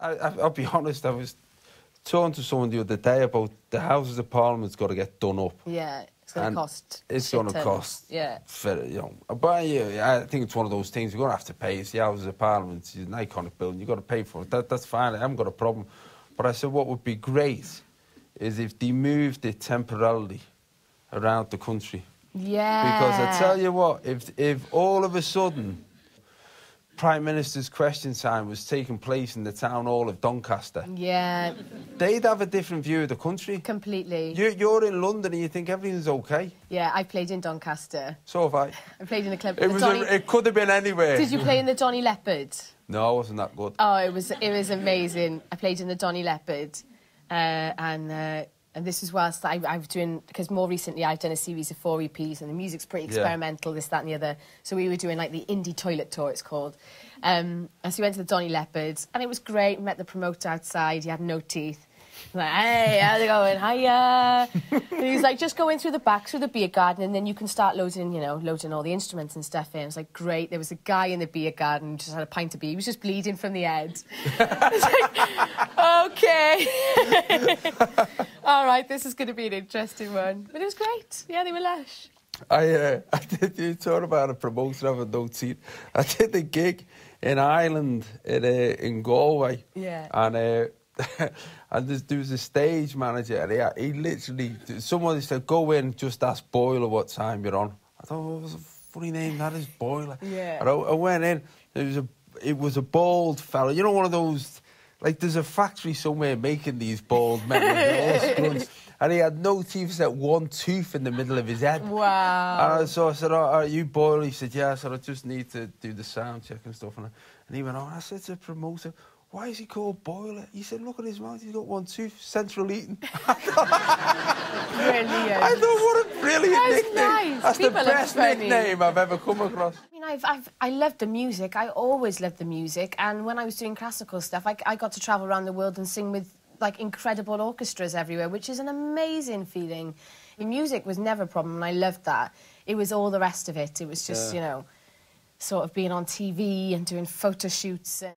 I, I'll be honest, I was talking to someone the other day about the Houses of Parliament's got to get done up. Yeah, it's going to cost. It's going to cost. Yeah. For, you know, but yeah, I think it's one of those things you're going to have to pay. It's the Houses of Parliament. It's an iconic building. You've got to pay for it. That, that's fine. I haven't got a problem. But I said what would be great is if they moved it temporarily around the country. Yeah. Because I tell you what, if if all of a sudden Prime Minister's question time was taking place in the town hall of Doncaster, Yeah, they'd have a different view of the country. completely. You, you're in London and you think everything's okay. Yeah, I played in Doncaster. So have I. I played in the club. It was. Donny- A, it could have been anywhere. Did you play in the Donny Leopard? No, it wasn't that good. Oh, it was it was amazing. I played in the Donny Leopard, uh, and uh, and this is whilst I, I've doing because more recently I've done a series of four EPs and the music's pretty Yeah. experimental, this that and the other. So we were doing like the indie toilet tour, it's called. Um, and so we went to the Donny Leopards, and it was great. We Met the promoter outside. He had no teeth. Like, hey, how's it going? Hiya. and he's like, just go in through the back, through the beer garden, and then you can start loading, you know, loading all the instruments and stuff in. It's like, great. There was a guy in the beer garden who just had a pint of beer. He was just bleeding from the head. It's like, okay. All right, this is going to be an interesting one. But it was great. Yeah, they were lush. I, uh, I did. You talk about a promotion of a no seat. I did a gig in Ireland in, uh, in Galway. Yeah. And uh, and there was a stage manager, and he, he literally someone said, "Go in, just ask Boiler what time you're on." I thought, oh, it was a funny name. That is Boiler. Yeah. And I, I went in. It was a it was a bald fella. You know, one of those. Like there's a factory somewhere making these bald men, with all scrunts. and he had no teeth, except one tooth in the middle of his head. Wow. And so I said, oh, are you Boyle? He said, yeah. I said, I just need to do the sound check and stuff. And, I- and he went, oh, I said to the promoter, why is he called Boiler? He said, look at his mouth, he's got one tooth, central eating. Brilliant. I thought, what brilliant That's nickname. nice. That's People the best nickname I've ever come across. I mean, I've, I've, I love the music. I always loved the music. And when I was doing classical stuff, I, I got to travel around the world and sing with like incredible orchestras everywhere, which is an amazing feeling. The music was never a problem, and I loved that. It was all the rest of it. It was just, Yeah. you know, sort of being on TV and doing photo shoots. And